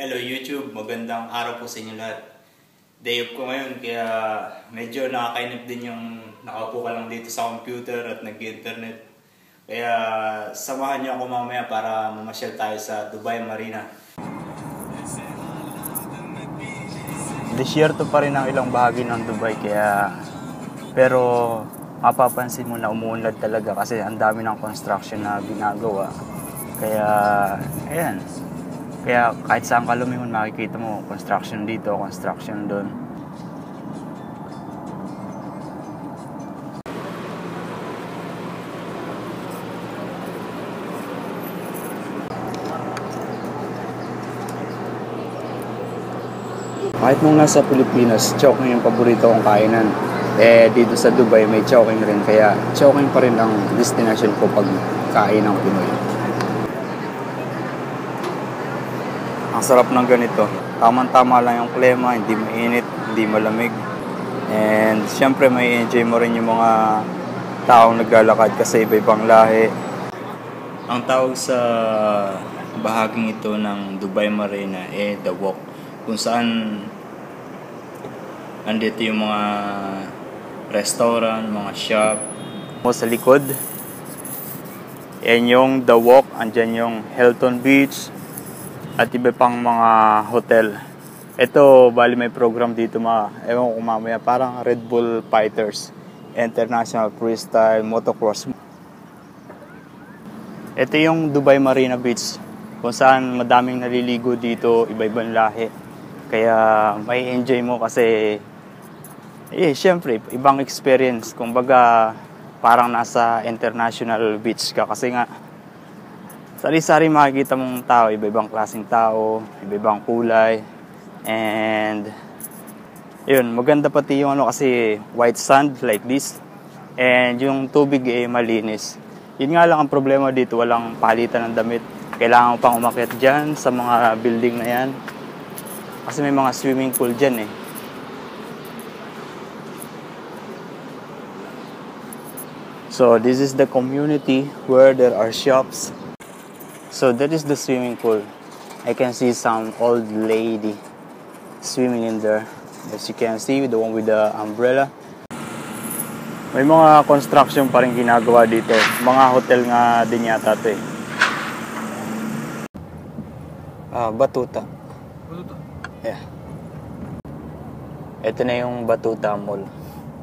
Hello YouTube, magandang araw po sa inyo lahat. Day off ko ngayon kaya medyo nakakainip din yung nakaupo ka lang dito sa computer at nag-internet. Kaya samahan niyo ako mamaya para mamasyal tayo sa Dubai Marina. Desierto pa rin ang ilang bahagi ng Dubai kaya pero mapapansin mo na umuunlad talaga kasi ang dami ng construction na ginagawa. Kaya ayan, kaya kahit saan ka lumihon, makikita mo construction dito, construction doon. Kahit nung nasa Pilipinas, choking yung paborito kong kainan. Eh, dito sa Dubai may choking rin. Kaya choking pa rin ang destination ko pag kain ng Pinoy. Ang sarap ng ganito. Tamang-tama lang yung klima, hindi mainit, hindi malamig. And syempre may enjoy mo rin yung mga taong naglalakad kasi iba-ibang lahi. Ang tawag sa bahaging ito ng Dubai Marina eh The Walk kung saan andito yung mga restaurant, mga shop. Mo sa likod, yan yung The Walk, andyan yung Hilton Beach, at iba pang mga hotel. Ito, bali may program dito mga, ewan ko mamaya, parang Red Bull Fighters, International Freestyle Motocross. Ito yung Dubai Marina Beach, kung saan madaming naliligo dito, iba-ibang lahi. Kaya may enjoy mo kasi, eh, syempre, ibang experience. Kumbaga, parang nasa international beach ka kasi nga, sari-sari makikita mong tao, iba-ibang klaseng tao, iba-ibang kulay. And yun, maganda pati yung ano kasi white sand like this. And yung tubig eh malinis. Yun nga lang ang problema dito, walang palitan ng damit. Kailangan pang umakyat dyan sa mga building na yan. Kasi may mga swimming pool dyan eh. So this is the community where there are shops. So that is the swimming pool. I can see some old lady swimming in there. As you can see, the one with the umbrella. May mga construction pa rin ginagawa dito. Mga hotel nga din yata ito eh. Ah, Batuta. Yeah. Ito na yung Batuta Mall.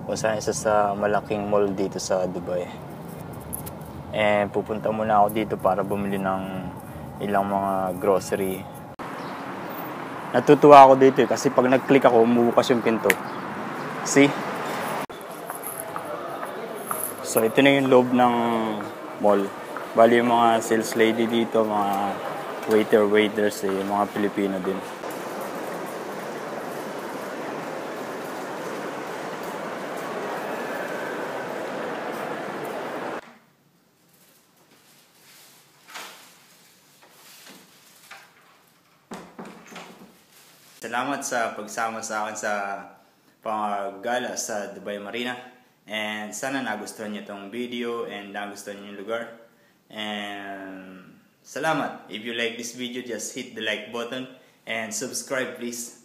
Kung saan isa sa malaking mall dito sa Dubai. And pupunta muna ako dito para bumili ng ilang mga grocery. Natutuwa ako dito eh, kasi pag nag-click ako, umubukas yung pinto. See? So ito na yung loob ng mall. Bali yung mga sales lady dito, mga waiter, waiters, eh, mga Pilipino din. Salamat sa pagsama sa akin sa panggala sa Dubai Marina. And sana nagustuhan niyo itong video and nagustuhan niyo yung lugar. And salamat. If you like this video, just hit the like button and subscribe please.